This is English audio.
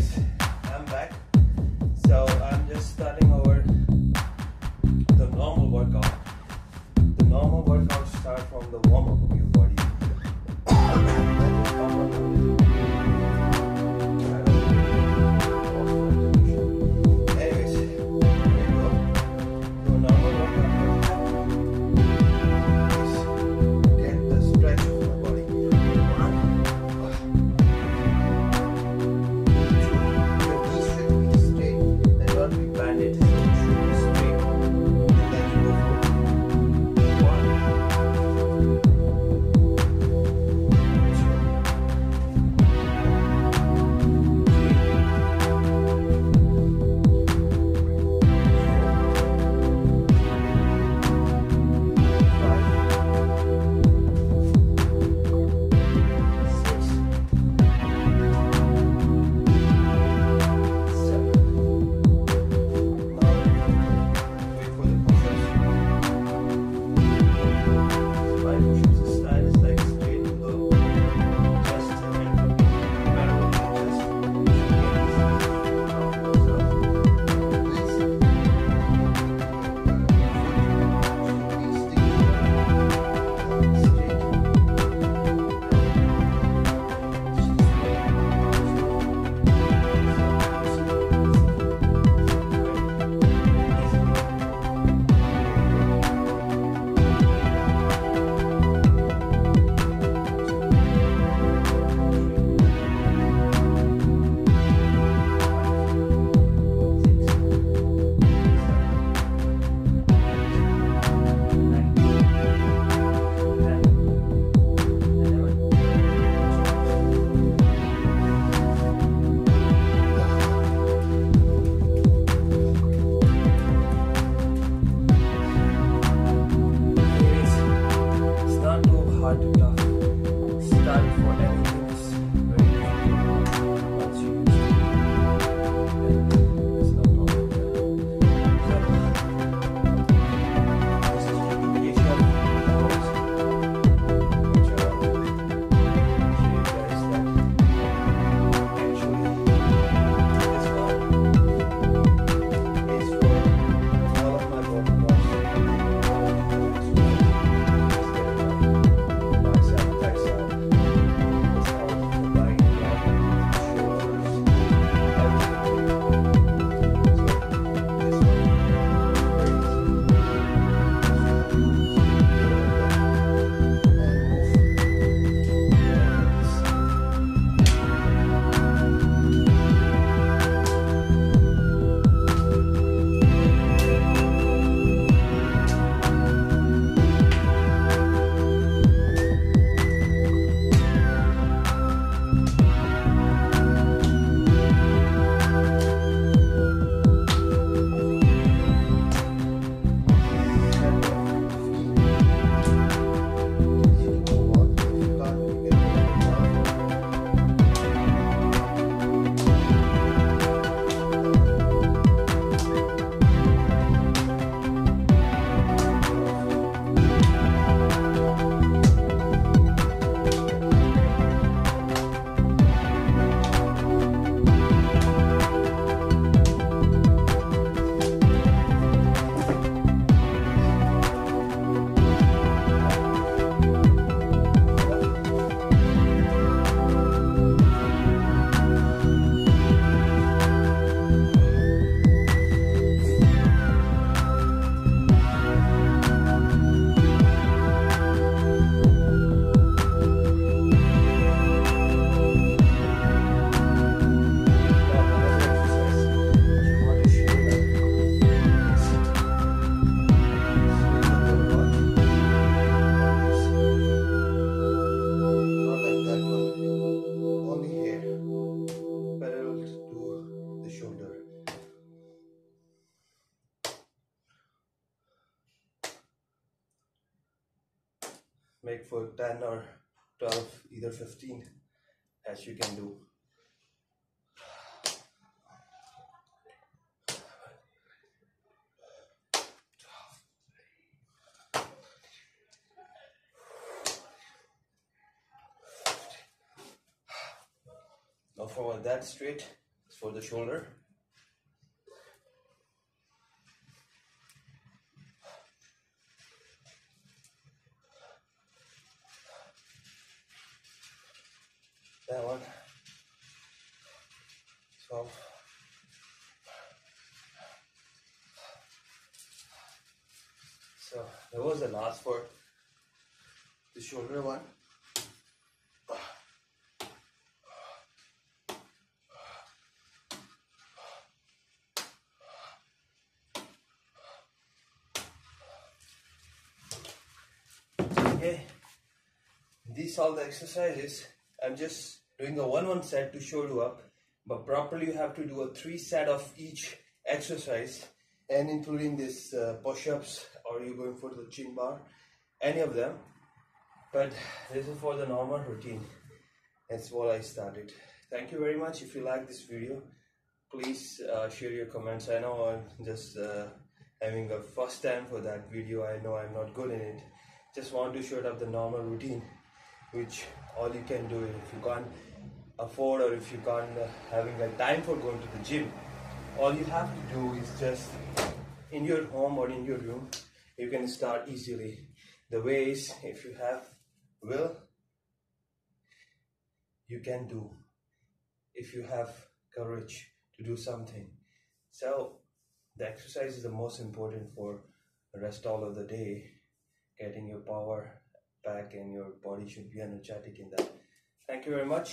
guys, I'm back. So I'm just starting over make for 10 or 12 either 15 as you can do. Now for that straight for the shoulder. That one. So So that was the last for the shoulder one. Okay, these all the exercises. I'm just doing a one one set to show you up, but properly you have to do a three set of each exercise and including this uh, push-ups or you going for the chin bar any of them. But this is for the normal routine. That's what i started. Thank you very much. If you like this video please uh, share your comments. I know i'm just uh, having a first time for that video. I know i'm not good in it. Just want to show it up the normal routine which all you can do if you can't afford or if you can't uh, having a time for going to the gym all you have to do is just in your home or in your room you can start easily. The way is if you have will you can do. If you have courage to do something. So the exercise is the most important for rest all of the day. Getting your power back and your body should be energetic in that. Thank you very much